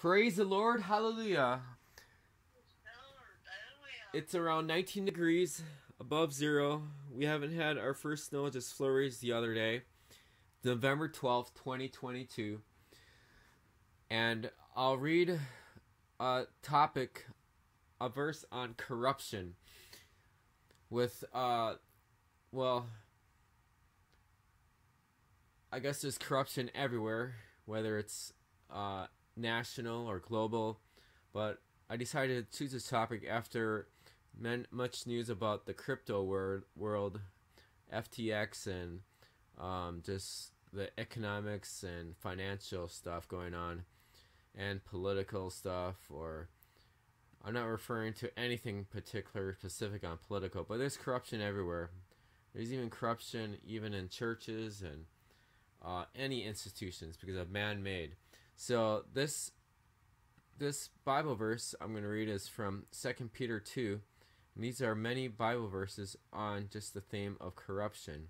Praise the Lord. Hallelujah. It's around 19 degrees above zero. We haven't had our first snow, just flurries the other day. November 12th, 2022. And I'll read a topic, a verse on corruption. With, uh, well, I guess there's corruption everywhere, whether it's uh, national or global. But I decided to choose this topic after much news about the crypto world, world FTX, and um, just the economics and financial stuff going on, and political stuff. Or I'm not referring to anything particular specific on political, but there's corruption everywhere. There's even corruption even in churches and uh, any institutions because of man-made. So this this Bible verse I'm going to read is from 2 Peter 2. And these are many Bible verses on just the theme of corruption.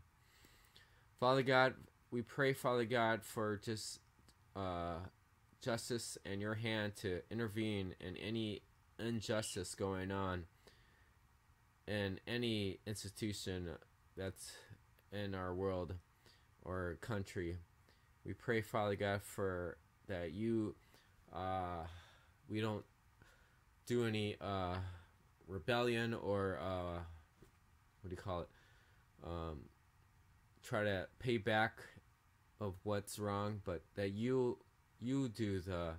Father God, we pray, Father God, for just uh, justice and your hand to intervene in any injustice going on in any institution that's in our world or country. We pray, Father God, for that you uh, we don't do any uh, rebellion or uh, what do you call it? Um, try to pay back of what's wrong, but that you you do the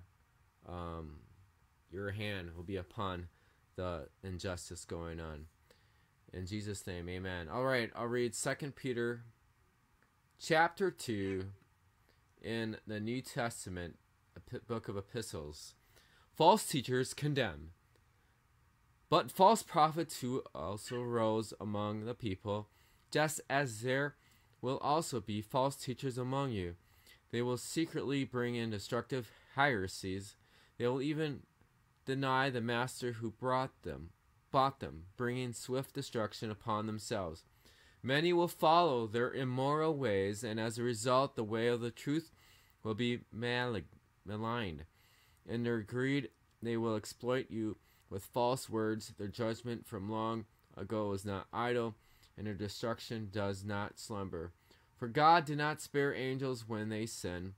um, your hand will be upon the injustice going on. In Jesus' name, amen. All right, I'll read Second Peter chapter 2 in the New Testament, book of epistles. False teachers condemn. But false prophets who also rose among the people, just as there will also be false teachers among you. They will secretly bring in destructive heresies. They will even deny the master who brought them, bought them, bringing swift destruction upon themselves. Many will follow their immoral ways, and as a result, the way of the truth will be maligned. In their greed, they will exploit you with false words. Their judgment from long ago is not idle, and their destruction does not slumber. For God did not spare angels when they sinned,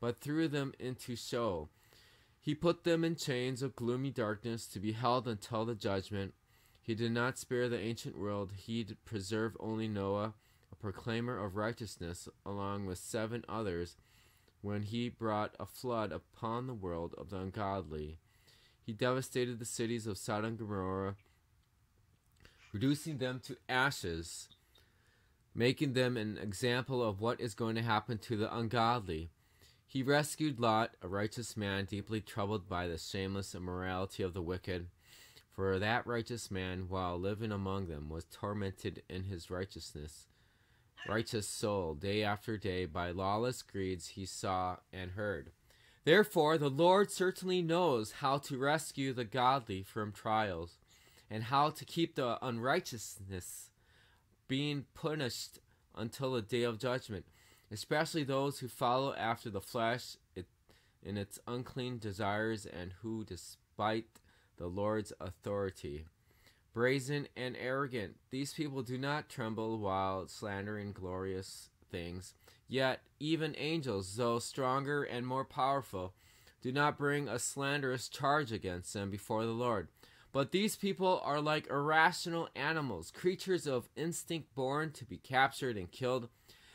but threw them into Sheol. He put them in chains of gloomy darkness to be held until the judgment. He did not spare the ancient world. He preserved only Noah, a proclaimer of righteousness, along with seven others, when he brought a flood upon the world of the ungodly. He devastated the cities of Sodom and Gomorrah, reducing them to ashes, making them an example of what is going to happen to the ungodly. He rescued Lot, a righteous man deeply troubled by the shameless immorality of the wicked. For that righteous man, while living among them, was tormented in his righteousness, righteous soul, day after day, by lawless greeds he saw and heard. Therefore, the Lord certainly knows how to rescue the godly from trials, and how to keep the unrighteousness being punished until the day of judgment, especially those who follow after the flesh in its unclean desires and who, despite the Lord's authority. Brazen and arrogant, these people do not tremble while slandering glorious things. Yet, even angels, though stronger and more powerful, do not bring a slanderous charge against them before the Lord. But these people are like irrational animals, creatures of instinct born to be captured and killed.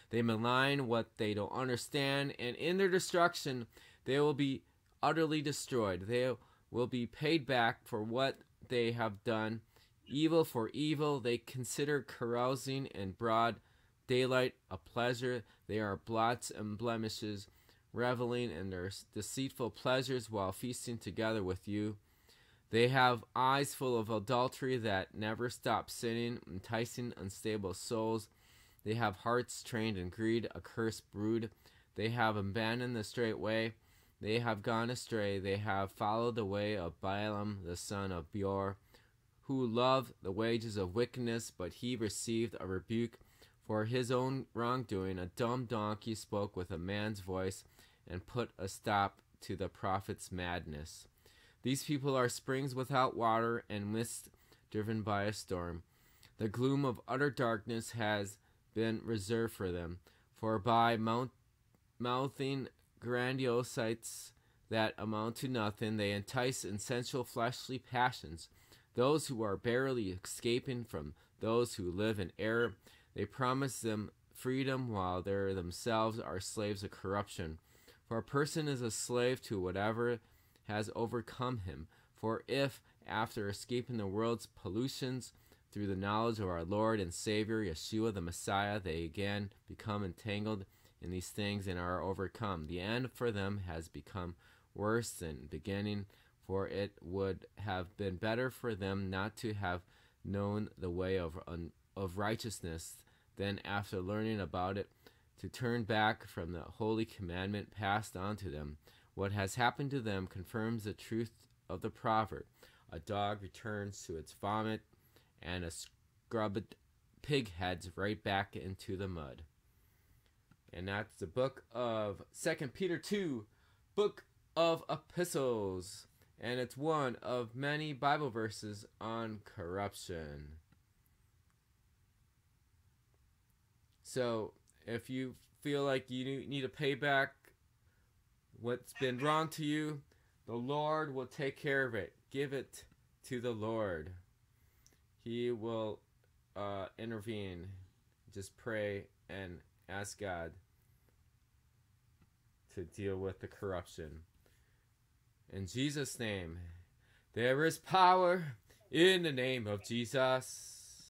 They malign what they don't understand, and in their destruction, they will be utterly destroyed. They will be paid back for what they have done. Evil for evil, they consider carousing in broad daylight a pleasure. They are blots and blemishes, reveling in their deceitful pleasures while feasting together with you. They have eyes full of adultery that never stop sinning, enticing unstable souls. They have hearts trained in greed, a cursed brood. They have abandoned the straight way they have gone astray. They have followed the way of Balaam the son of Beor, who loved the wages of wickedness, but he received a rebuke for his own wrongdoing. A dumb donkey spoke with a man's voice and put a stop to the prophet's madness. These people are springs without water and mist driven by a storm. The gloom of utter darkness has been reserved for them, for by mount- mouthing grandiose sights that amount to nothing, they entice sensual fleshly passions. Those who are barely escaping from those who live in error, they promise them freedom while they themselves are slaves of corruption. For a person is a slave to whatever has overcome him. For if, after escaping the world's pollutions, through the knowledge of our Lord and Savior, Yeshua the Messiah, they again become entangled in these things and are overcome. The end for them has become worse than beginning, for it would have been better for them not to have known the way of, of righteousness than after learning about it to turn back from the holy commandment passed on to them. What has happened to them confirms the truth of the proverb a dog returns to its vomit, and a scrubbed pig heads right back into the mud. And that's the book of Second Peter 2, book of epistles. And it's one of many Bible verses on corruption. So, if you feel like you need to pay back what's been wrong to you, the Lord will take care of it. Give it to the Lord. He will uh, intervene. Just pray and ask God to deal with the corruption. In Jesus' name, there is power in the name of Jesus.